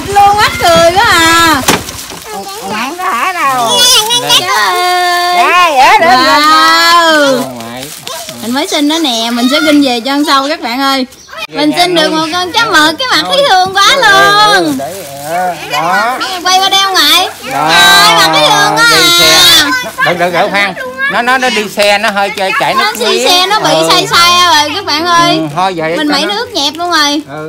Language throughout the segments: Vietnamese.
bịch luôn mắc cười quá à. Không có hả đâu Đây ở đây Wow. Mình mới xin nó nè Mình sẽ ginh về cho ăn sau các bạn ơi. Mình xin được một con cá mực Cái mặt thấy thương quá luôn. đó. Quay qua đeo ngoại. Đó. Trời mặt thấy thương quá à. Đừng đừng đừng khoan. Nó nó nó đi xe nó hơi chạy chạy Nó xe nó bị say say rồi các bạn ơi. Ừ, thôi vậy Mình mẩy nước nhẹp luôn rồi. Ừ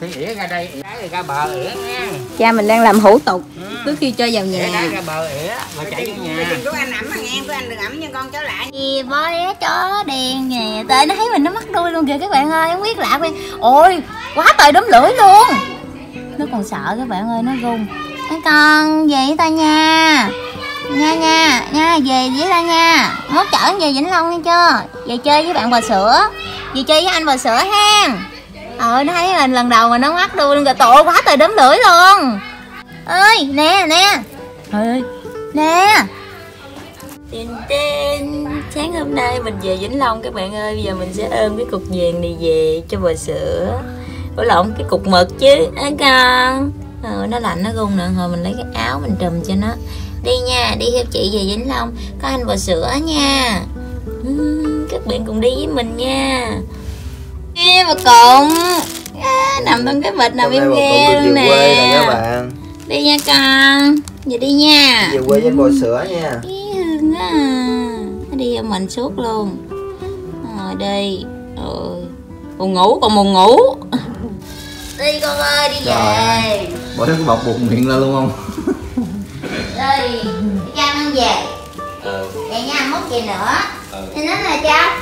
thì ỉa ra đây ỉa thì ra bờ ỉa nha. Cha mình đang làm hủ tục. Trước khi cho vào ỉa nhà ra ra bờ ỉa mà chạy vô nhà. Đừng có anh ẩm mà nghe Của anh đừng ẩm nha con cháu lại Gì bó đé chó đen nè Tệ nó thấy mình nó mắc đuôi luôn kìa các bạn ơi Không biết lạ quen. Ôi quá trời đốm lưỡi luôn. Nó còn sợ các bạn ơi nó run. Mấy con về với ta nha. Nha nha Nha về với ta nha. Mốt chở về Vĩnh Long nghe chưa Về chơi với bạn bò sữa. Về chơi với anh bò sữa ha Ờ nó thấy mình lần đầu mà nó mắc đuôi luôn kìa Tội quá trời đốm lưỡi luôn. Ơi nè nè. Trời ơi. Nè. Tin tin. Sáng hôm nay mình về Vĩnh Long các bạn ơi. Bây giờ mình sẽ ôm cái cục vàng này về cho bò sữa. Ủa lộn cái cục mực chứ. Á con. Ờ, Nó lạnh nó run nè Hồi mình lấy cái áo mình trùm cho nó. Đi nha Đi theo chị về Vĩnh Long. Có anh bò sữa nha. Ừm, Các bạn cùng đi với mình nha Nghe bà cộng à, Nằm trong cái bịch nằm im nghe luôn về quê nè. các nè bạn. Đi nha con. Về đi nha. Về quê với bò sữa nha. Ý hương á. Nó đi theo mình suốt luôn. Rồi đi. Ôi Buồn ngủ còn buồn ngủ. Đi con ơi đi về. bỏ cái bọc buộc miệng ra luôn không? Đi Cha con về. Ừ. Vậy nha mốt về nữa. Ừ. Thì nó là cha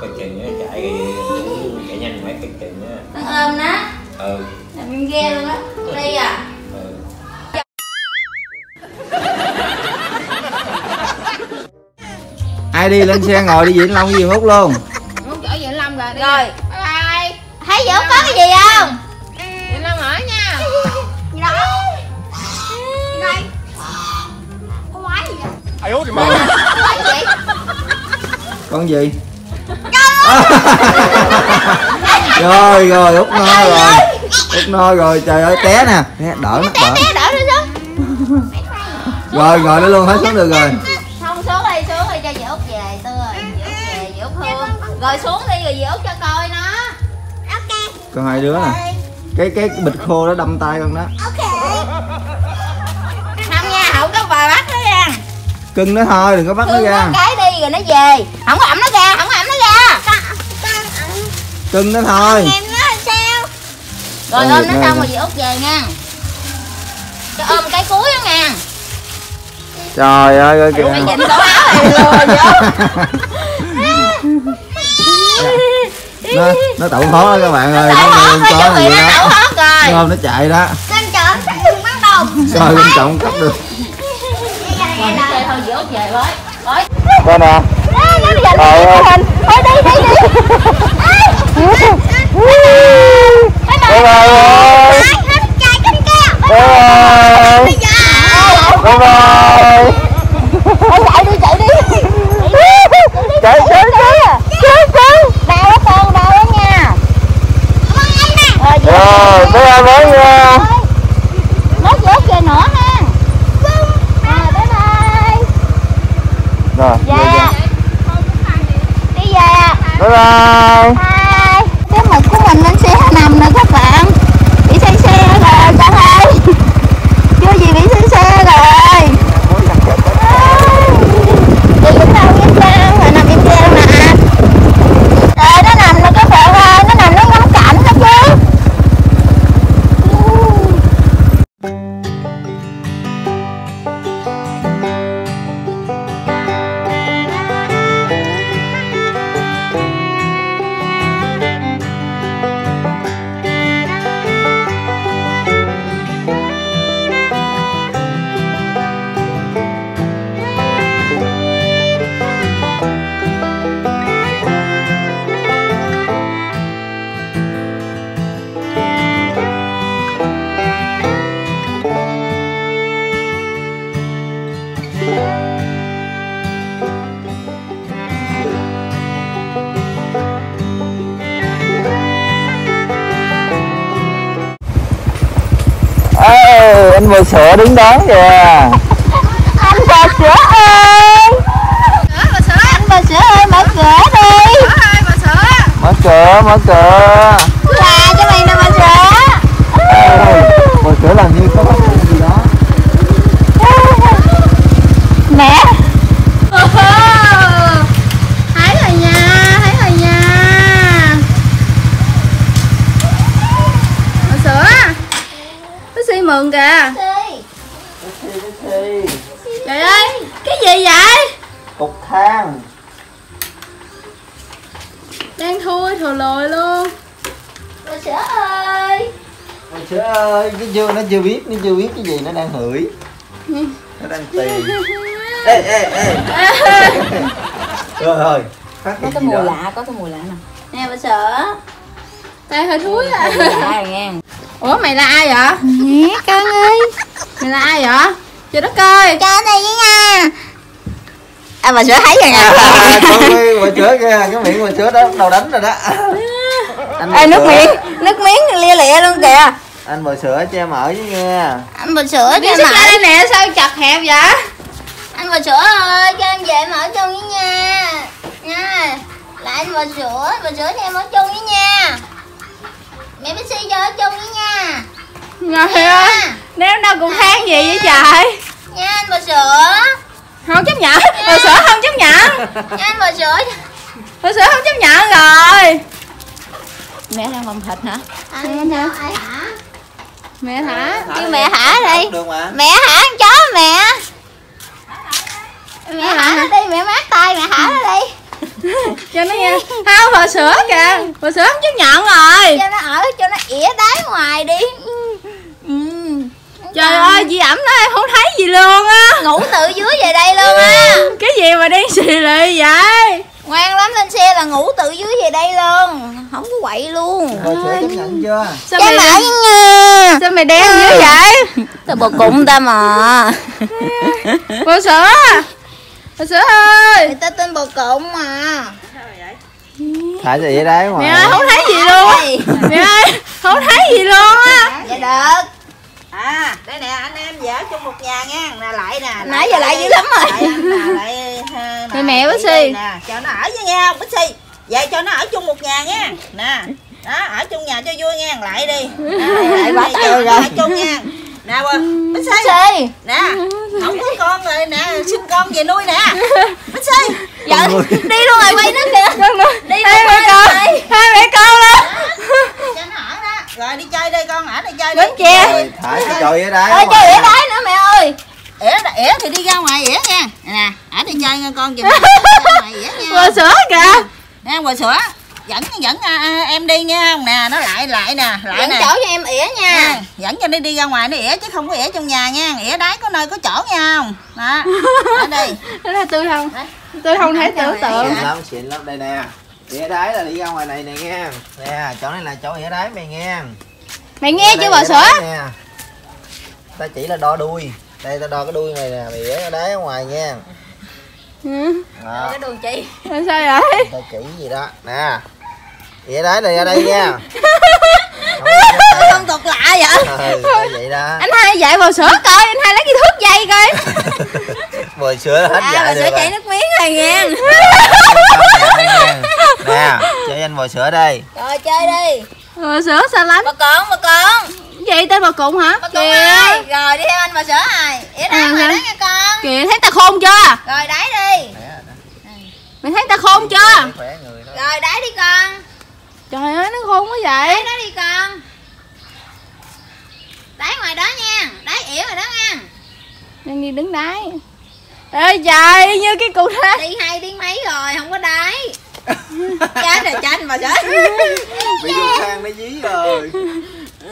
cái chừng nó chạy chạy cái chừng á Con ôm nó. Ừ. Làm em ghê luôn á. Đi à? Ừ. Ai đi lên xe ngồi đi Vĩnh Long với Diệu Út luôn? Muốn chở Vĩnh Long rồi đi. Rồi. Bye bye. Thấy Vũ có cái gì không? Vĩnh Long ở nha. Gì đó. Đây? Có quái gì vậy? Cái gì con gì rồi rồi út no rồi. út no rồi trời ơi té nè. Té đỡ nó đỡ. Té đỡ nó xuống rồi ngồi đó luôn hết xuống được rồi. Không xuống đi xuống đi cho dì Út về Tư ơi. Dì Út về dì Út hương. Rồi xuống đi rồi dì Út cho coi nó. Còn hai đứa nè cái cái bịch khô đó đâm tay con đó. Không nha không có bà bắt nó ra. Cưng nó thôi đừng có bắt nó Thương ra. nó cái đi rồi nó về. Không có ẩm nó ra không có nó ra cưng nó thôi. Em nó sao? Rồi Con ôm nó xong nè. rồi dì Út về nha. Cho ôm cái cuối đó nha. Trời ơi ơi kìa. Mày nhìn cổ áo này nó nó tẩu hó đó các bạn ơi Tẩu nó con rồi chó nó tẩu đó hót rồi. Nó nó chạy đó. Lên chợ sắp đường bắt đầu. Rồi quan trọng cắt được. Nó thôi dì Út về với coi nè. Nó giành cái hình Thôi đi đi đi bye bye. Bye bye. Chạy đi chạy đi. Chạy chạy chạy chạy. chạy. Đau đó con đau đó nha. Rồi rồi bye bye với nha nó dốt về nữa ha rồi bye bye. Rồi dạ. đi về. Bye bye. Bye cái mực của mình năm xe nằm nè các bạn sữa đứng đón kìa. Anh bò sữa ơi. Sữa bà sữa. Anh bò sữa ơi mở cửa đi. Bà mở cửa mở cửa luôn bò sữa ơi. Bò sữa ơi cái chưa nó chưa biết nó chưa biết cái gì nó đang hửi. Nó đang tìm. Ê ê ê. Rồi rồi. Phát có cái mùi đó. lạ có cái mùi lạ nè nè bò sữa. Tay hơi thúi à. lạ nghe. Ủa mày là ai vậy? Nè con ơi. Mày là ai vậy? Trời đất ơi. Cho đây với nha. À bà sữa thấy rồi à, nha con bò sữa kìa cái miệng bò sữa đó đầu đánh rồi đó anh Ê, nước sữa- miếng nước miếng lia lịa luôn kìa. Anh bò sữa cho em ở với nghe. Anh bò sữa cho em ra ở. đây nè sao chặt hẹp vậy? Anh bò sữa ơi cho em về em ở chung với nha. Nha là anh bò sữa bò sữa cho em ở chung với nha. Mẹ bác sĩ cho ở chung với nha. Trời ơi Nếu đâu cũng than gì vậy trời? Nha anh bò sữa. Không chấp nhận Bà sữa không chấp nhận. Nha anh bò sữa Bà sữa không chấp nhận rồi mẹ đang làm thịt hả? Anh hả? Mẹ thả kêu mẹ hả đi. Mẹ hả? Con chó mẹ. Mẹ hả? nó đi mẹ mát tay mẹ hả nó đi. Cho nó nghe. Không bà sữa kìa. Bà sữa không chấp nhận rồi. Cho nó ở cho nó ỉa đáy ngoài đi. Ừ. Trời ơi chị ẩm đó em không thấy gì luôn á. Ngủ từ dưới về đây luôn á. Cái gì mà đen xì lì vậy ngoan lắm lên xe là ngủ từ dưới về đây luôn. Không có quậy luôn. Bò sữa chấp nhận chưa? Sao mày, mở nha sao mày đen dữ vậy? Tao bò cụng ta mà. Bà sữa Bà sữa ơi. Người ta tên bò cụng mà. Thả gì vậy đấy Mẹ mà ơi không thấy gì luôn á. Mẹ ơi không thấy gì luôn á. Dạ được À, đây nè, anh em về ở chung một nhà nha. Nè lại nè. nãy giờ lại dữ lắm rồi Lại anh nè, lại ha, nè, Mẹ Bích Si. Nè, cho nó ở với nghe không, Bích Si. Vậy cho nó ở chung một nhà nha. Nè. Đó, ở chung nhà cho vui nha, lại đi. Nè, lại cho nó ở chung nha. Nè, Bích Si. Nè, không có con rồi nè, sinh con về nuôi nè. Bích Si. dạ đi luôn rồi quay nước kìa đi Hai luôn mẹ con rồi Hai mẹ con lên Cho nó. Rồi đi chơi đi con, ở đây chơi đi. Bến tre. rồi thả cái chọi vậy đấy ơi chơi ỉa đáy nữa mẹ ơi. Ỉa ỉa thì đi ra ngoài ỉa nha. Nè ở đây chơi nha con giùm ra ngoài ỉa nha. Bà sữa kìa. Nè quà sữa. Dẫn dẫn à, à, em đi nha nè nó lại lại nè lại dẫn nè. chỗ cho em ỉa nha. Nè, dẫn cho nó đi ra ngoài nó ỉa chứ không có ỉa trong nhà nha. Ỉa đáy có nơi có chỗ nha không? Đó ở đây. Đó là tôi không Tôi không thể tưởng tượng. Xịn lắm xịn lắm. Đây nè ỉa đáy là đi ra ngoài này nè nghe. Nè chỗ này là chỗ ỉa đáy mày nghe. Mày nghe chưa bà sữa? nè. Ta chỉ là đo đuôi. Đây ta đo cái đuôi này nè mày ỉa cái đáy ở ngoài nha Ừ. đó. Cái đường chi? Là sao vậy? Ta chỉ gì đó. Nè. Ỉa đáy này ra đây nha tục lạ vậy? Ừ, vậy đó. Anh hai dạy bà sữa coi Anh hai lấy cái thước dây coi. Bồi sữa hết à dạy bà được sữa rồi chảy nước miếng rồi nha. Nè chơi anh bồi sữa đây rồi chơi đi. Bà sữa sao lắm? Bà con bà con. Vậy tên bà cụng hả? Bà con ơi rồi đi theo anh bà sữa rồi đáy À, ngoài hả? đó nha con. Kìa thấy ta khôn chưa? Rồi đáy đi. Mày thấy ta khôn chưa? người đó. Rồi đáy đi con. Trời ơi nó khôn quá đáy vậy đó đi con đáy ngoài đó nha. Đáy ỉa ngoài đó nha. Đang đi đứng đáy. Ê trời như cái cụ thế đi hai tiếng mấy rồi không có đáy. Chết rồi tranh bà sữa bị dùng thang nó dí rồi.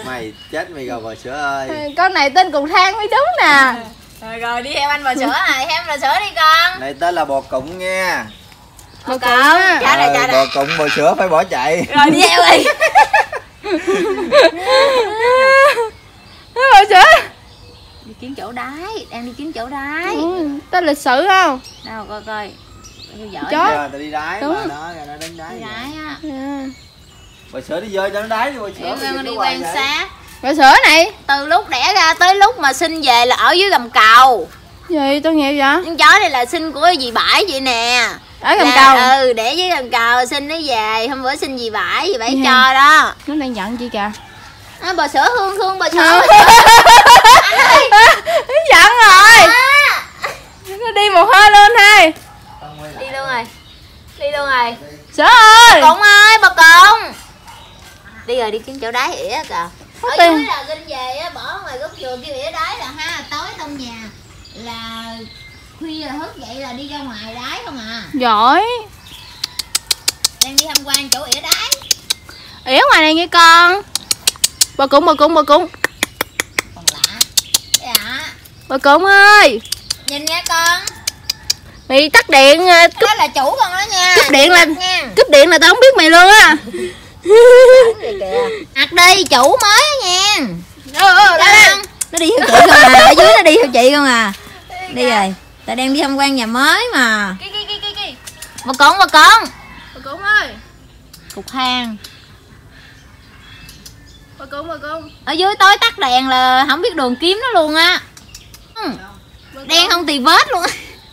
Mày chết mày rồi bồi sữa ơi. Con này tên cụ thang mới đúng nè. Rồi rồi đi theo anh bà sữa rồi theo anh bà sữa đi con. Này tên là bò cụng nha. Bà cụng á Dạ rồi, dạ bò rồi. cụng bò sữa phải bỏ chạy. Rồi đi theo đi Bà sữa đi kiếm chỗ đáy đang đi kiếm chỗ đáy ừ, Tên lịch sử không? Đâu coi coi. Chó. giờ tao đi đáy Đúng. mà nó rồi nó đánh đi đáy á. À. bò sữa đi vô cho nó đáy đi bò sữa đi quan sát. Bò sữa này. Từ lúc đẻ ra tới lúc mà sinh về là ở dưới gầm cầu. Gì tôi nghe vậy? Con chó này là sinh của dì bãi vậy nè. Ở gầm Là- cầu. ừ để dưới gầm cầu sinh nó về hôm bữa sinh dì bãi dì bãi Dạ. cho đó. Nó đang giận chị kìa à, bò sữa hương thương bò sữa giận rồi. Nó đi một hơi lên hai. Đi luôn rồi. Đi luôn rồi. Sữa ơi. Cụng ơi bà Cụng Đi rồi đi kiếm chỗ đáy ỉa kìa. Ở tiền. dưới là kinh về á, bỏ ngoài gốc dừa kêu ỉa đáy là ha Tối trong nhà là khuya là thức dậy là đi ra ngoài đáy không à. Giỏi. Đang đi tham quan chỗ ỉa đáy. Ỉa ngoài này nghe con bà cũng bà cũng bà lạ. Dạ. Bà cũng ơi. Nhìn nha con. Mày tắt điện ờ, cúp Đó là chủ con đó nha. cúp điện là nha. Cúp điện là tao không biết mày luôn á. Đặt đi chủ mới nha. Ờ Đó không? Nó đi theo chị không à. Ở dưới nó đi theo chị không à. Đi rồi. Ta đang đi tham quan nhà mới mà. Bà Cụng bà Cụng bà cũng ơi. Cục hang bà cũng bà cũng ở dưới tối tắt đèn là không biết đường kiếm nó luôn á. Ừ, đen không tì vết luôn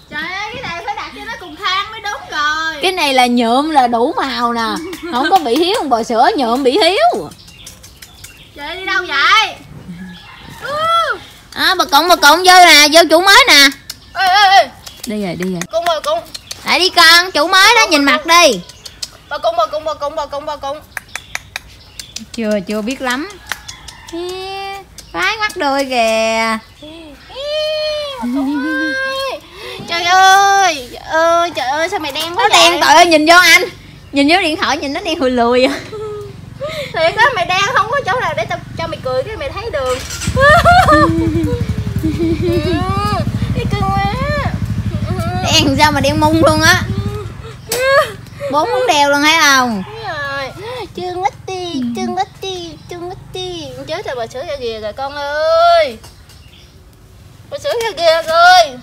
trời ơi cái này phải đặt cho nó cùng thang mới đúng rồi. Cái này là nhuộm là đủ màu nè. Không có bị hiếu con bò sữa nhuộm bị hiếu. Trời ơi, đi đâu vậy? À, bà cộng bà cộng vô nè vô chủ mới nè. Ê ê ê. Đi rồi đi rồi. Cung bà cung lại đi con chủ mới đó nhìn mặt đi. Bà cung bà cung bà cung bà cung bà cung chưa chưa biết lắm. Phái mắt đôi kìa. Trời ơi trời ơi trời ơi sao mày đen quá nó đen tội ơi nhìn vô anh. Nhìn vô điện thoại nhìn nó đen hùi lùi. À. thiệt á mày đen không có chỗ nào để tao cho mày cười cái mày thấy đường. Cưng quá. Đen sao mà đen mung luôn á? Bốn muốn đeo luôn thấy không rồi chương lít đi chương lít đi chương lít đi chết rồi sữa ra kìa rồi con ơi. Bà sữa ra kìa rồi.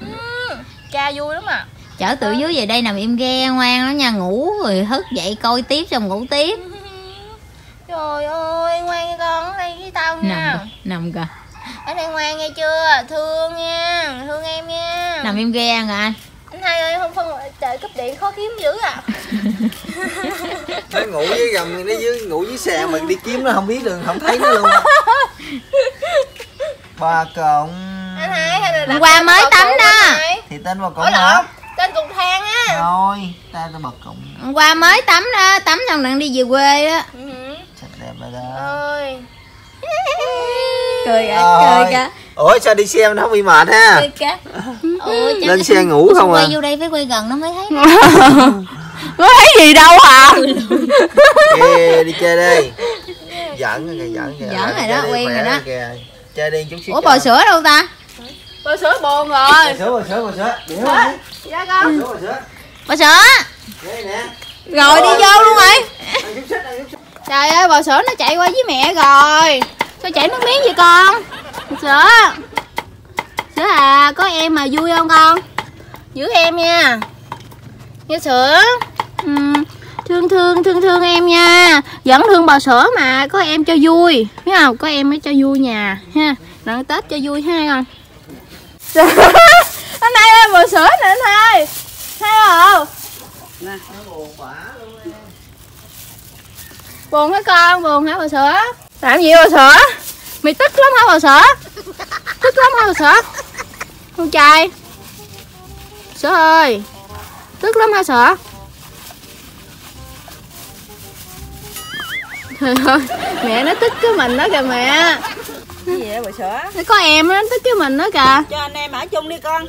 Ừ, cha vui lắm à. Chở tự dưới về đây nằm im ghe ngoan nó nha ngủ rồi thức dậy coi tiếp xong ngủ tiếp. Trời ơi ngoan nha con ở đây với tao nha. Nằm nằm kìa. Ở đây ngoan nghe chưa? Thương nha thương em nha. Nằm im ghe rồi anh hai ơi không phân trời cấp điện khó kiếm dữ à. Nó ngủ với gầm nó dưới ngủ dưới xe mà đi kiếm nó không biết đường không thấy nó luôn. Á. ba cộng anh hai hay là Hôm qua mới tắm đó. thì tên ba cộng hả? tên cục thang á. Thôi ta ta bật cộng. Hôm qua mới tắm đó tắm xong đang đi về quê đó Ừ. sạch đẹp rồi đó. Ơi cười Rồi. cười kìa ủa sao đi xem nó không bị mệt ha? Cười kìa ủa chắc lên xe ngủ không à? quay vô đây phải quay gần nó mới thấy có thấy gì đâu hả? Kìa đi chơi đi. Giỡn kìa giỡn kìa. Giỡn rồi đó, quen rồi đó. chơi đi chút xíu ủa bò sữa đâu ta? Bò sữa buồn bò rồi sữa bò sữa bò sữa. Hả? hả? dạ con. Bò sữa bò bò sữa. Sữa rồi đi vô luôn rồi ăn chút xíu ăn chút xíu trời ơi bò sữa nó chạy qua với mẹ rồi. Sao chảy nước miếng vậy con? Bò sữa sữa à có em mà vui không con? Giữ em nha. Nghe sữa ừ. thương thương thương thương em nha. Vẫn thương bò sữa mà có em cho vui. Biết không? Có em mới cho vui nhà ha. Đặng tết cho vui ha con. Anh hai ơi bò sữa nè anh hai. Hai không buồn hả con? Buồn hả bò sữa làm gì bò sữa mày tức lắm hả bò sữa tức lắm hả bò sữa con trai. Sữa ơi. Tức lắm hả sữa trời ơi mẹ nó tức cái mình đó kìa mẹ. Cái gì vậy bà sữa nó có em nó tức cái mình đó kìa. Cho anh em ở chung đi con.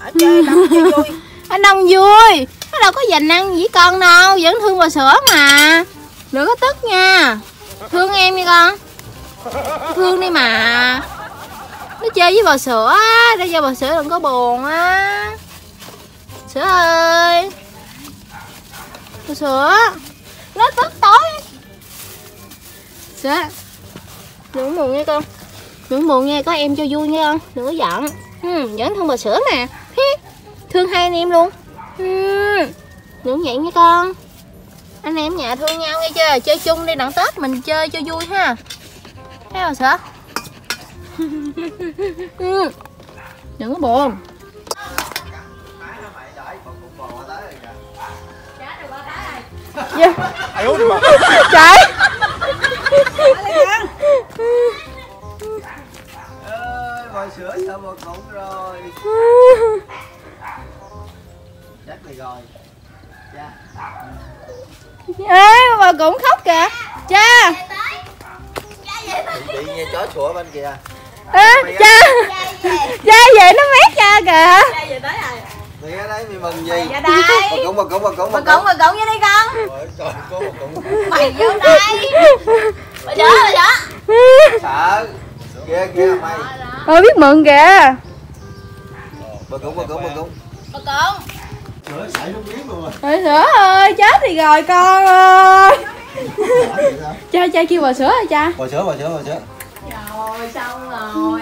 Ở chơi cho vui. Anh đông vui. Nó đâu có dành ăn với con đâu. Vẫn thương bò sữa mà. Đừng có tức nha. Thương em đi con. Thương đi mà nó chơi với bò sữa á để cho bò sữa đừng có buồn á. Sữa ơi. Bò sữa. Nó tức tối. Sữa. Đừng buồn nha con. Đừng buồn nha có em cho vui nha con. Đừng có giận. Ừ, giận thương bò sữa nè, thương hai anh em luôn. Ừ, đừng vậy nha con. Anh em nhà thương nhau nghe chưa? Chơi chung đi đặng tết mình chơi cho vui ha. Thấy không sữa. đừng có buồn. Trời. Ơi bò sữa sợ bò cụng rồi chắc này rồi cha. Ê bà cũng khóc kìa cha chị nghe chó sủa bên kìa ê cha. cha về nó mét cha kìa mày ở đây mày mừng gì? Dạ đây. bò cụng bò cụng bò cụng bà cổng bà cổng vô đây con? Trời, có bò cụng mày vô đây. Bà chở bà chở sợ. Kia kia mày. Ôi biết mượn kìa. Bò cụng bò cụng bò cụng bà cổng sữa sảy nước miếng luôn ôi sữa ơi chết thì rồi con ơi. Cha cha kêu bà sữa rồi cha. Bò sữa bò sữa bò sữa rồi xong rồi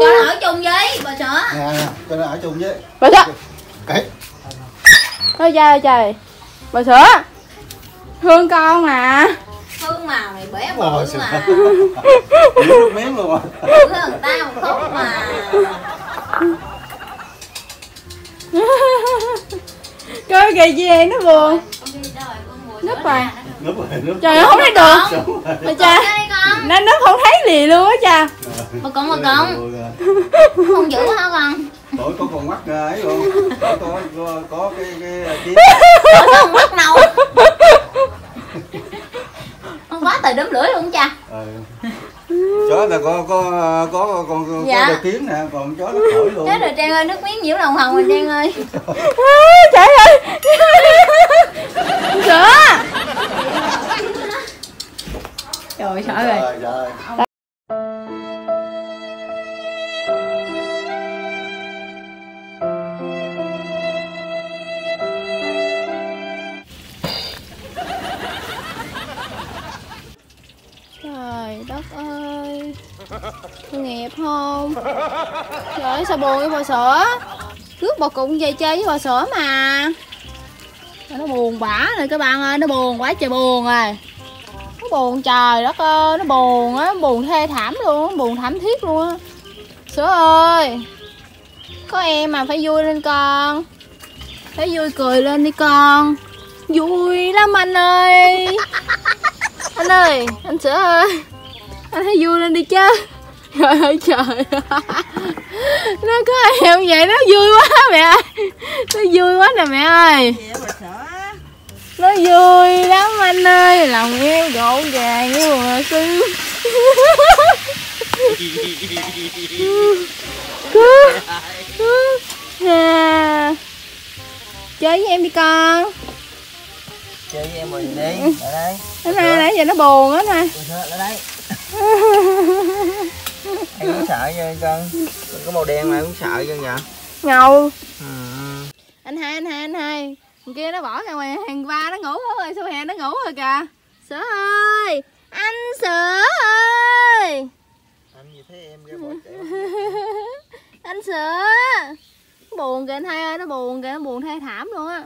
cho nó ở chung với bà chở nè nè cho nó ở chung với. Bà sữa cái thôi ơi trời. Bà sữa thương con mà. Thương mà mày bé sữa mà. nước miếng luôn à. Hơn người ta một khúc mà. Coi kìa chị em nó buồn. Núp rồi nước rồi nước trời ơi không thấy được. Bà cha con. Nó nó không thấy gì luôn á cha. Bà cổng bà cổng không giữ hả con? Có con mắt ờ, ấy luôn. Có có có, có cái cái kiếm không bắt nâu. Không quá trời đấm lưỡi luôn cha. Ờ. chó là có có có con có, Dạ. có kiếm nè còn chó nó thổi luôn. Chết rồi trang ơi nước miếng nhiễm lòng hồng rồi trang ơi. Trời ơi sữa trời sợ rồi. trời đất ơi. Nghiệp không? Trời ơi sao buồn với bà sữa? Rước bà cụng về chơi với bà sữa mà nó buồn bã rồi các bạn ơi nó buồn quá trời buồn rồi. Nó buồn trời đất ơi nó buồn á buồn thê thảm luôn nó buồn thảm thiết luôn á. Sữa ơi có em mà phải vui lên con phải vui cười lên đi con. Vui lắm anh ơi. Anh ơi anh sữa ơi anh hãy vui lên đi chứ trời ơi trời. Nó có em vậy? Nó vui quá mẹ ơi. Nó vui quá nè mẹ ơi. Nó vui lắm anh ơi. Lòng yêu gỗ gàng như cứ cứ nè chơi với em đi con. Chơi với em mình đi. Ở đây. Nó nè nãy giờ nó buồn á nè. Ở đây em cũng sợ nha con. Có màu đen mà em cũng sợ chân vậy ngầu. Ừ. anh hai anh hai anh hai. Thằng kia nó bỏ ra ngoài hàng ba nó ngủ rồi sao hè nó ngủ rồi kìa. Sữa ơi anh sữa ơi. Anh gì thấy em ra bỏ anh sữa. Buồn kìa anh hai ơi nó buồn kìa nó buồn thê thảm luôn á.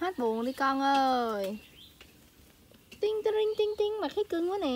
Hết buồn đi con ơi. Tinh tinh tinh tinh mặt thấy cưng quá nè